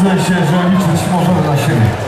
Sami poradzić. Okazuje się, że liczyć możemy na siebie.